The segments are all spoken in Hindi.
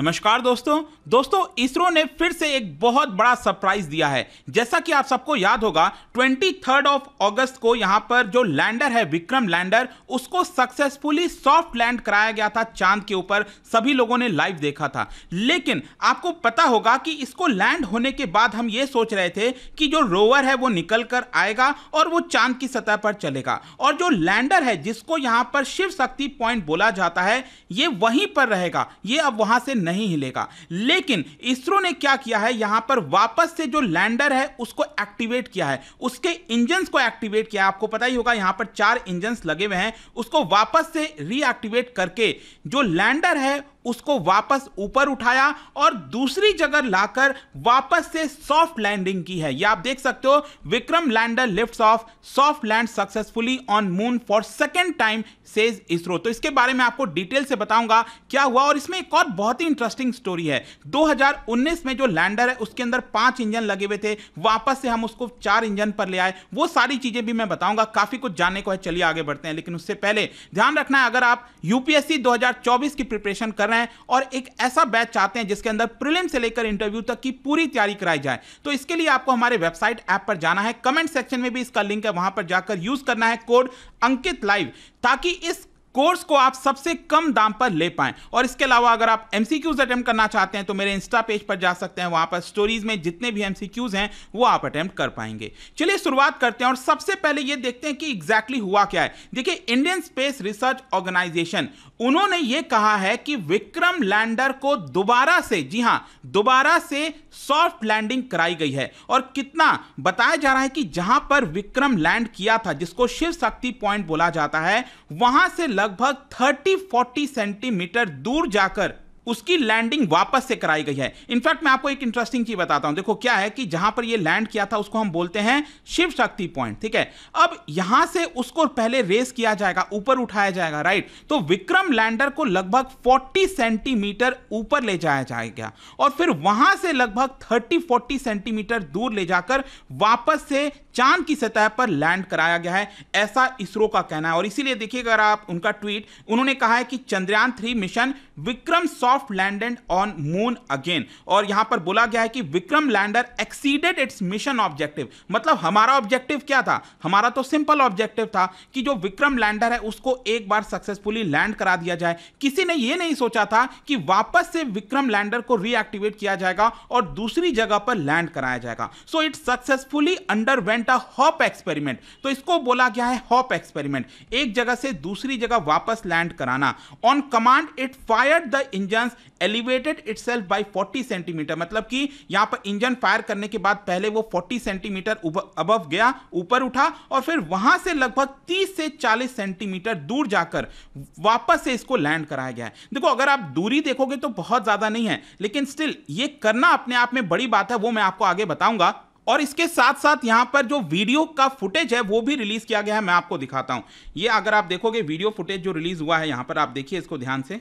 नमस्कार दोस्तों। दोस्तों, इसरो ने फिर से एक बहुत बड़ा सरप्राइज़ दिया है। जैसा कि आप सबको याद होगा ट्वेंटी थर्ड ऑफ़ अगस्त को यहाँ पर जो लैंडर है विक्रम लैंडर उसको सक्सेसफुली सॉफ्ट लैंड कराया गया था चाँद के ऊपर। सभी लोगों ने लाइव देखा था। लेकिन आपको पता होगा कि इसको लैंड होने के बाद हम ये सोच रहे थे कि जो रोवर है वो निकल कर आएगा और वो चाँद की सतह पर चलेगा। और जो लैंडर है, जिसको यहाँ पर शिव शक्ति पॉइंट बोला जाता है, ये वहीं पर रहेगा। ये अब वहाँ से नहीं हिलेगा। लेकिन इसरो ने क्या किया है? यहाँ पर वापस से जो लैंडर है, उसको एक्टिवेट किया है। उसके इंजन को एक्टिवेट किया आपको पता ही होगा, यहाँ पर चार इंजन लगे हुए हैं। उसको वापस से रीएक्टिवेट करके जो लैंडर है उसको वापस ऊपर उठाया और दूसरी जगह लाकर वापस से सॉफ्ट लैंडिंग की है। ये आप देख सकते हो, Vikram lander lift off soft land successfully on moon for second time says ISRO. तो इसके बारे में आपको डिटेल से बताऊँगा क्या हुआ और इसमें एक और बहुत ही इंटरेस्टिंग स्टोरी है। 2019 में जो लैंडर है, उसके अंदर पाँच इंजन लगे हुए थे, वापस से हम उसको चार इंजन पर ले आए। वो सारी चीज़ें भी मैं बताऊँगा, काफ़ी कुछ जानने को है, चलिए आगे बढ़ते हैं, लेकिन उससे पहले ध्यान रखना है, अगर आप यूपीएससी 2024 की प्रिपरेशन कर रहे हैं और एक ऐसा बैच चाहते हैं जिसके अंदर प्रिलिम से लेकर इंटरव्यू तक की पूरी तैयारी कराई जाए। तो इसके लिए आपको हमारे वेबसाइट ऐप पर जाना है। कमेंट सेक्शन में भी इसका लिंक है, वहाँ पर जाकर यूज़ करना है कोड अंकित लाइव, ताकि इस कोर्स को आप सबसे कम दाम पर ले पाएँ। और इसके अलावा अगर आप एमसीक्यूज अटेम्प्ट करना चाहते हैं तो मेरे इंस्टा पेज पर जा सकते हैं। वहाँ पर स्टोरीज में जितने भी एमसीक्यूज हैं, वो आप अटेम्प्ट कर पाएँगे। चलिए शुरुआत करते हैं और सबसे पहले ये देखते हैं कि एग्जैक्टली exactly हुआ क्या है। देखिए इंडियन स्पेस रिसर्च ऑर्गेनाइजेशन उन्होंने ये कहा है कि विक्रम लैंडर को दोबारा से, जी हाँ, दोबारा से सॉफ्ट लैंडिंग कराई गई है। और कितना? बताया जा रहा है कि जहाँ पर विक्रम लैंड किया था, जिसको शिव शक्ति पॉइंट बोला जाता है, वहाँ से लगभग 30-40 सेंटीमीटर दूर जाकर उसकी लैंडिंग वापस से कराई गई है। इनफैक्ट मैं आपको एक इंटरेस्टिंग चीज़ बताता हूँ। देखो, क्या है कि जहाँ पर ये लैंड किया था, उसको हम बोलते हैं शिव शक्ति पॉइंट ठीक है? अब यहाँ से उसको पहले रेस किया जाएगा, ऊपर उठाया जाएगा राइट तो विक्रम लैंडर को लगभग 40 सेंटीमीटर ऊपर ले जाया जाएगा और फिर वहाँ से लगभग 30-40 सेंटीमीटर दूर ले जाकर वापस से चाँद की सतह पर लैंड कराया गया है। ऐसा इसरो का कहना है। और इसीलिए देखिए अगर आप उनका ट्वीट उन्होंने कहा है कि Chandrayaan three mission Vikram soft landed on moon again और यहाँ पर बोला गया है कि Vikram lander exceeded its mission objective मतलब हमारा ऑब्जेक्टिव क्या था? हमारा तो सिंपल ऑब्जेक्टिव था कि जो विक्रम लैंडर है, उसको एक बार सक्सेसफुली लैंड करा दिया जाए। किसी ने यह नहीं सोचा था कि वापस से विक्रम लैंडर को रीएक्टिवेट किया जाएगा और दूसरी जगह पर लैंड कराया जाएगा। So it successfully underwent a hop experiment तो इसको बोला गया है हॉप एक्सपेरिमेंट एक जगह से दूसरी जगह वापस लैंड कराना। On command it fire the engine elevated itself by forty centimetre मतलब कि यहाँ पर इंजन फायर करने के बाद पहले वो 40 सेंटीमीटर अबव गया, ऊपर उठा और फिर वहाँ से लगभग 30 से 40 सेंटीमीटर दूर जाकर वापस से इसको लैंड कराया गया है। देखो, अगर आप दूरी देखोगे तो बहुत ज़्यादा नहीं है, लेकिन स्टिल ये करना अपने आप में बड़ी बात है, वो मैं आपको आगे बताऊँगा। और इसके साथ साथ यहाँ पर जो वीडियो का फुटेज है, वो भी रिलीज़ किया गया है, मैं आपको दिखाता हूँ। ये अगर आप देखोगे वीडियो फुटेज जो रिलीज़ हुआ है, यहाँ पर आप देखिए इसको ध्यान से।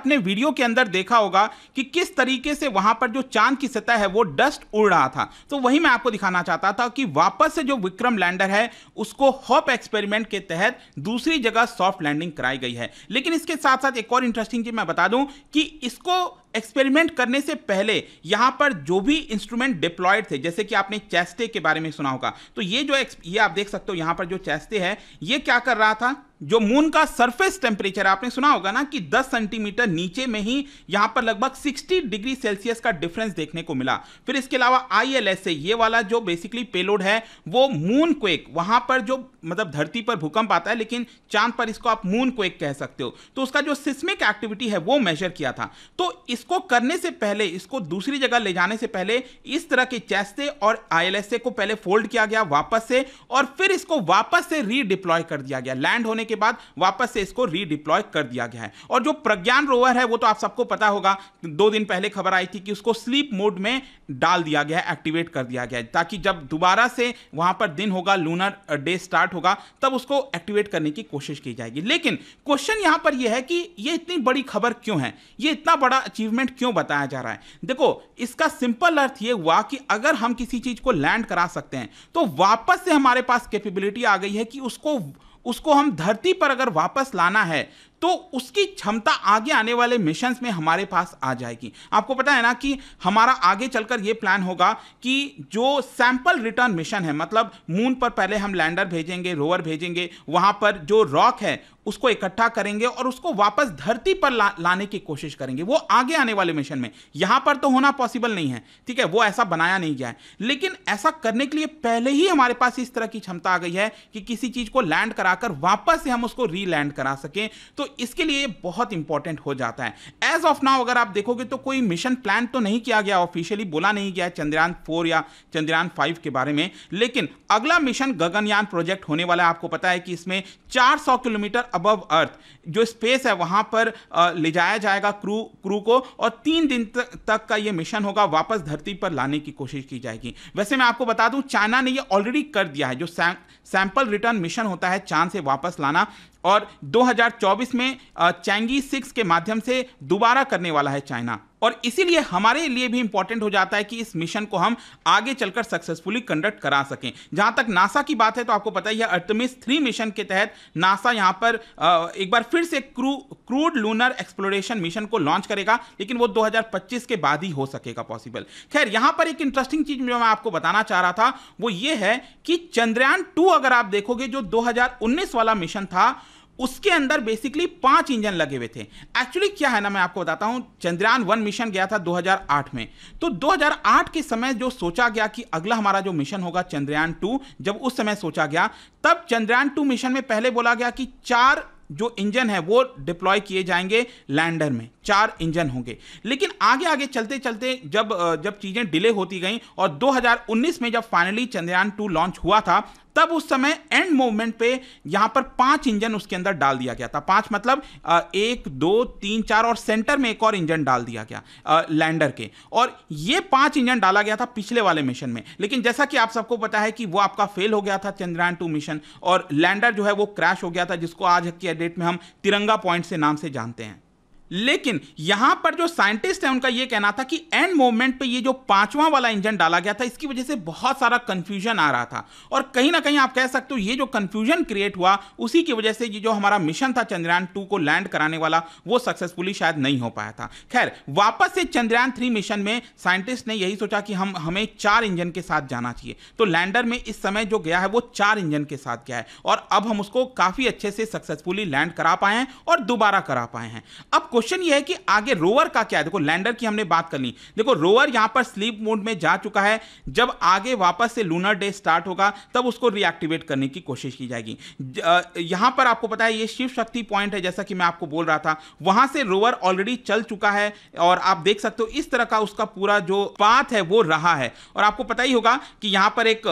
आपने वीडियो के अंदर देखा होगा कि किस तरीके से वहाँ पर जो चाँद की सतह है, वो डस्ट उड़ रहा था। तो वही मैं आपको दिखाना चाहता था कि वापस से जो विक्रम लैंडर है, उसको हॉप एक्सपेरिमेंट के तहत दूसरी जगह सॉफ्ट लैंडिंग कराई गई है। लेकिन इसके साथ साथ एक और इंटरेस्टिंग चीज़ मैं बता दूँ कि इसको एक्सपेरिमेंट करने से पहले यहाँ पर जो भी इंस्ट्रूमेंट डिप्लॉयड थे, जैसे कि आपने चेस्टे के बारे में सुना होगा तो ये जो ये आप देख सकते हो यहाँ पर जो चेस्टे है, ये क्या कर रहा था? जो मून का सरफेस टेम्परेचर आपने सुना होगा ना कि 10 सेंटीमीटर नीचे में ही यहाँ पर लगभग 60 डिग्री सेल्सियस का डिफरेंस देखने को मिला। फिर इसके अलावा आई ये वाला जो बेसिकली पेलोड है, वो मून क्वेक वहाँ पर जो मतलब धरती पर भूकंप आता है, लेकिन चाँद पर इसको आप मून क्वेक कह सकते हो। तो उसका जो सिस्मिक एक्टिविटी है, वो मेजर किया था। तो इस इसको करने से पहले, इसको दूसरी जगह ले जाने से पहले, इस तरह के चेस्टे और आईएलएसए को पहले फोल्ड किया गया, वापस से, और फिर इसको वापस से रीडिप्लॉय कर दिया गया। लैंड होने के बाद वापस से इसको रीडिप्लॉय कर दिया गया है। और जो प्रज्ञान रोवर है, वो तो आप सबको पता होगा, दो दिन पहले खबर आई थी कि उसको स्लीप मोड में डाल दिया गया एक्टिवेट कर दिया गया, ताकि जब दोबारा से वहाँ पर दिन होगा लूनर डे स्टार्ट होगा, तब उसको एक्टिवेट करने की कोशिश की जाएगी। लेकिन क्वेश्चन यहाँ पर यह है कि यह इतनी बड़ी खबर क्यों है? यह इतना बड़ा अचीवमेंट क्यों बताया जा रहा है? देखो, इसका सिंपल अर्थ ये हुआ कि अगर हम किसी चीज़ को लैंड करा सकते हैं तो वापस से हमारे पास कैपेबिलिटी आ गई है कि उसको उसको हम धरती पर अगर वापस लाना है तो उसकी क्षमता आगे आने वाले मिशन में हमारे पास आ जाएगी। आपको पता है ना कि हमारा आगे चलकर यह प्लान होगा कि जो सैंपल रिटर्न मिशन है मतलब मून पर पहले हम लैंडर भेजेंगे रोवर भेजेंगे वहाँ पर जो रॉक है उसको इकट्ठा करेंगे और उसको वापस धरती पर ला, लाने की कोशिश करेंगे। वो आगे आने वाले मिशन में। यहाँ पर तो होना पॉसिबल नहीं है ठीक है? वो ऐसा बनाया नहीं गया है। लेकिन ऐसा करने के लिए पहले ही हमारे पास इस तरह की क्षमता आ गई है कि किसी चीज़ को लैंड कराकर वापस से हम उसको रीलैंड करा सकें। तो इसके लिए बहुत इंपॉर्टेंट हो जाता है। एज ऑफ़ नाउ अगर आप देखोगे तो कोई मिशन प्लान तो नहीं किया गया ऑफिशियली बोला नहीं गया चंद्रयान फोर या चंद्रयान फाइव के बारे में। लेकिन अगला मिशन गगनयान प्रोजेक्ट होने वाला है। आपको पता है कि इसमें 400 किलोमीटर अबव अर्थ जो स्पेस है, वहाँ पर ले जाया जाएगा क्रू क्रू को और तीन दिन तक का ये मिशन होगा, वापस धरती पर लाने की कोशिश की जाएगी। वैसे मैं आपको बता दूँ, चाइना ने ये ऑलरेडी कर दिया है। जो सैंपल रिटर्न मिशन होता है, चाँद से वापस लाना और 2024 में चैंगी सिक्स के माध्यम से दोबारा करने वाला है चाइना। और इसीलिए हमारे लिए भी इंपॉर्टेंट हो जाता है कि इस मिशन को हम आगे चलकर सक्सेसफुली कंडक्ट करा सकें। जहाँ तक नासा की बात है तो आपको पता ही है अर्थमिस थ्री मिशन के तहत नासा यहाँ पर एक बार फिर से crew crewed lunar exploration mission को लॉन्च करेगा, लेकिन वो 2025 के बाद ही हो सकेगा पॉसिबल खैर, यहाँ पर एक इंटरेस्टिंग चीज़ जो मैं आपको बताना चाह रहा था, वो ये है कि चंद्रयान टू अगर आप देखोगे, जो 2019 वाला मिशन था उसके अंदर बेसिकली पाँच इंजन लगे हुए थे। एक्चुअली क्या है ना, मैं आपको बताता हूँ, चंद्रयान वन मिशन गया था 2008 में। तो 2008 के समय जो सोचा गया कि अगला हमारा जो मिशन होगा चंद्रयान टू, जब उस समय सोचा गया, तब चंद्रयान टू मिशन में पहले बोला गया कि चार जो इंजन है, वो डिप्लॉय किए जाएँगे लैंडर में। चार इंजन होंगे। लेकिन आगे आगे चलते चलते जब जब चीज़ें डिले होती गई और 2019 में जब फाइनली चंद्रयान टू लॉन्च हुआ था तब उस समय एंड मूवमेंट पे यहाँ पर पाँच इंजन उसके अंदर डाल दिया गया था। पाँच मतलब एक, दो, तीन, चार और सेंटर में एक और इंजन डाल दिया गया लैंडर के। और ये पाँच इंजन डाला गया था पिछले वाले मिशन में। लेकिन जैसा कि आप सबको पता है कि वो आपका फेल हो गया था चंद्रयान टू मिशन और लैंडर जो है वो क्रैश हो गया था, जिसको आज की डेट में हम तिरंगा पॉइंट से नाम से जानते हैं। लेकिन यहाँ पर जो साइंटिस्ट है, उनका यह कहना था कि एंड मोमेंट पे ये जो पांचवा वाला इंजन डाला गया था, इसकी वजह से बहुत सारा कंफ्यूजन आ रहा था। और कहीं ना कहीं आप कह सकते हो, ये जो कंफ्यूजन क्रिएट हुआ, उसी की वजह से ये जो हमारा मिशन था चंद्रयान टू को लैंड कराने वाला, वो सक्सेसफुली शायद नहीं हो पाया था। खैर, वापस से चंद्रयान थ्री मिशन में साइंटिस्ट ने यही सोचा कि हम, हमें चार इंजन के साथ जाना चाहिए। तो लैंडर में इस समय जो गया है, वो चार इंजन के साथ गया है। और अब हम उसको काफ़ी अच्छे से सक्सेसफुली लैंड करा पाए हैं और दोबारा करा पाए हैं। अब क्वेश्चन ये है कि आगे रोवर का क्या है? देखो, लैंडर की हमने बात कर ली। देखो, रोवर यहाँ पर स्लीप मोड में जा चुका है। जब आगे वापस से लूनर डे स्टार्ट होगा, तब उसको रिएक्टिवेट करने की कोशिश की जाएगी। यहाँ पर आपको पता है, ये शिव शक्ति पॉइंट है, जैसा कि मैं आपको बोल रहा था। वहाँ से रोवर ऑलरेडी चल चुका है, और आप देख सकते हो, इस तरह का उसका पूरा जो पाथ है, वो रहा है। और आपको पता ही होगा कि यहाँ पर एक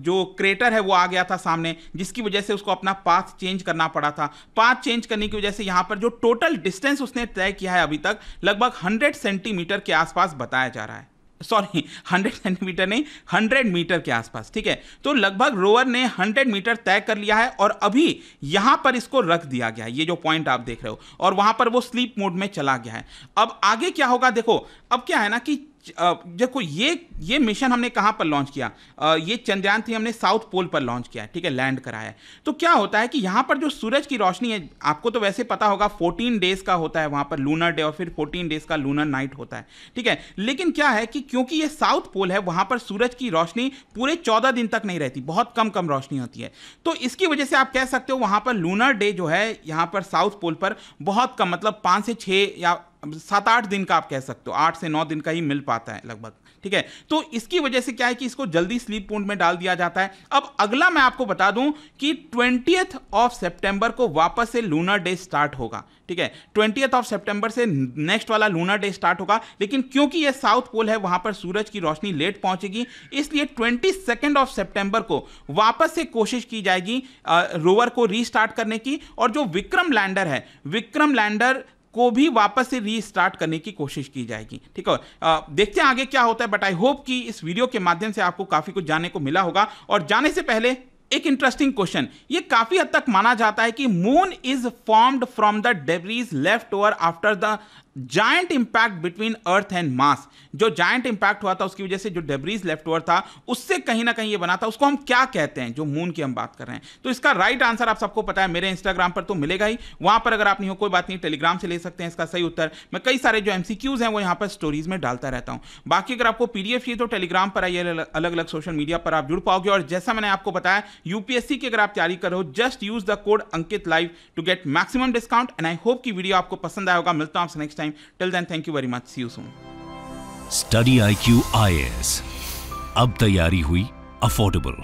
जो क्रेटर है, वो आ गया था सामने, जिसकी वजह से उसको अपना पाथ चेंज करना पड़ा था। पाथ चेंज करने की वजह से यहाँ पर जो टोटल डिस्टेंस उसने तय किया है अभी तक? लगभग 100 सेंटीमीटर के आसपास बताया जा रहा है। सॉरी 100 सेंटीमीटर नहीं 100 मीटर के आसपास, ठीक है? तो लगभग रोवर ने 100 मीटर तय कर लिया है और अभी यहाँ पर इसको रख दिया गया है, ये जो पॉइंट आप देख रहे हो, और वहाँ पर वो स्लीप मोड में चला गया है। अब आगे क्या होगा? देखो, अब क्या है ना कि देखो, ये ये मिशन हमने कहाँ पर लॉन्च किया? ये चंद्रयान थी हमने साउथ पोल पर लॉन्च किया ठीक है, लैंड कराया तो क्या होता है कि यहाँ पर जो सूरज की रोशनी है, आपको तो वैसे पता होगा 14 डेज़ का होता है वहाँ पर लूनर डे और फिर 14 डेज़ का लूनर नाइट होता है, ठीक है? लेकिन क्या है कि क्योंकि ये साउथ पोल है, वहाँ पर सूरज की रोशनी पूरे चौदह दिन तक नहीं रहती, बहुत कम कम रोशनी होती है। तो इसकी वजह से आप कह सकते हो, वहाँ पर लूनर डे जो है, यहाँ पर साउथ पोल पर बहुत कम मतलब पाँच से छह या सात आठ दिन का आप कह सकते हो, आठ से नौ दिन का ही मिल पाता है लगभग, ठीक है? तो इसकी वजह से क्या है कि इसको जल्दी स्लीप मोड में डाल दिया जाता है। अब अगला मैं आपको बता दूँ कि ट्वेंटी ऑफ़ सेप्टेंबर को वापस से लूनर डे स्टार्ट होगा, ठीक है? ट्वेंटी ऑफ़ सेप्टेंबर से नेक्स्ट वाला लूनर डे स्टार्ट होगा, लेकिन क्योंकि ये साउथ पोल है, वहाँ पर सूरज की रोशनी लेट पहुंचेगी, इसलिए ट्वेंटी सेकेंड ऑफ़ सेप्टेंबर को वापस से कोशिश की जाएगी रोवर को रीस्टार्ट करने की। और जो विक्रम लैंडर है, विक्रम लैंडर को भी वापस से रीस्टार्ट करने की कोशिश की जाएगी। ठीक है? देखते हैं आगे क्या होता है बट आई होप कि इस वीडियो के माध्यम से आपको काफ़ी कुछ जानने को मिला होगा। और जाने से पहले एक इंटरेस्टिंग क्वेश्चन ये काफ़ी हद तक माना जाता है कि moon is formed from the debris left over after the giant impact between earth and Mars जो जायंट इंपैक्ट हुआ था, उसकी वजह से जो डेबरीज लेफ़्ट ओवर था, उससे कहीं ना कहीं ये बना था। उसको हम क्या कहते हैं? जो मून की हम बात कर रहे हैं। तो इसका राइट आंसर आप सबको पता है, मेरे इंस्टाग्राम पर तो मिलेगा ही। वहाँ पर अगर आप नहीं हो, कोई बात नहीं टेलीग्राम से ले सकते हैं इसका सही उत्तर। मैं कई सारे जो एमसीक्यूज हैं, वो यहाँ पर स्टोरीज में डालता रहता हूँ। बाकी अगर आपको पीडीएफ चाहिए तो टेलीग्राम पर आइए अलग अलग सोशल मीडिया पर आप जुड़ पाओगे। और जैसा मैंने आपको बताया यूपीएससी की अगर आप तैयारी करो just use the code Ankit live to get maximum discount and I hope की वीडियो आपको पसंद आया होगा। मिलता हूँ आपसे next time till then thank you very much see you soon study I Q I A S तैयारी हुई अफोर्डेबल